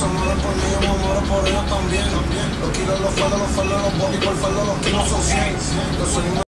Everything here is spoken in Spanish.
se mueren por mí, yo me muero por ellos también. Los kilos, los falos, los falos, los botis, por falos, los kilos son 100.